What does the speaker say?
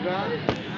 Obrigado.